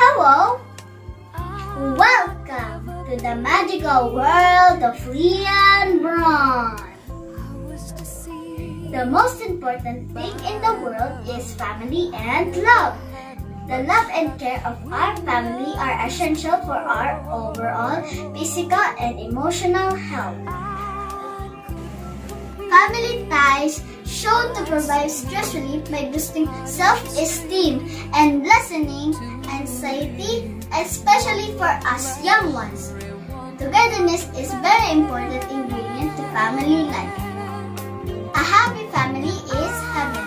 Hello! Welcome to the magical world of Lyanne Bron. The most important thing in the world is family and love. The love and care of our family are essential for our overall physical and emotional health. Family ties shown to provide stress relief by boosting self-esteem and lessening anxiety, especially for us young ones. Togetherness is very important ingredient to family life. A happy family is heaven.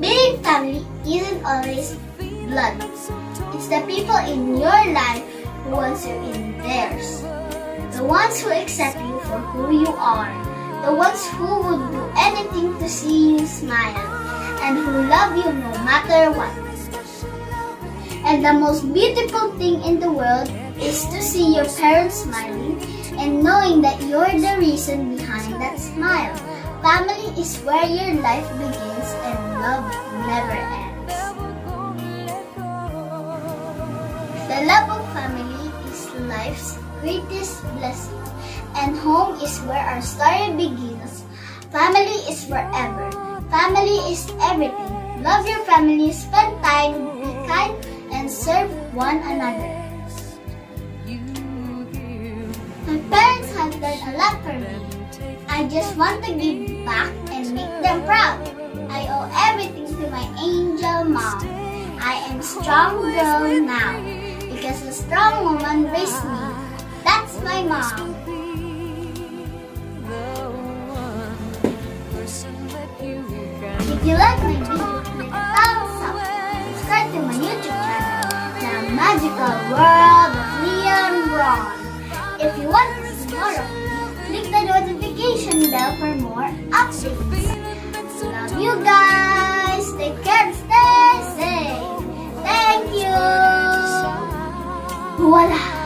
Being family isn't always blood. It's the people in your life who wants you in theirs. The ones who accept you for who you are. The ones who would do anything to see you smile. And who love you no matter what. And the most beautiful thing in the world is to see your parents smiling and knowing that you're the reason behind that smile. Family is where your life begins and love never ends. The love of family is life's greatest blessing, and home is where our story begins. Family is forever. Family is everything. Love your family, spend time, be kind, and serve one another. My parents have done a lot for me. I just want to give back and make them proud. I owe everything to my angel mom. I am strong girl now because a strong woman raised me. My mom. If you like my video, click a thumbs up. Subscribe to my YouTube channel, The Magical World of Lyanne Bron. If you want to see more of me, click the notification bell for more updates. Love you guys. Take care stay safe. Thank you. Voila.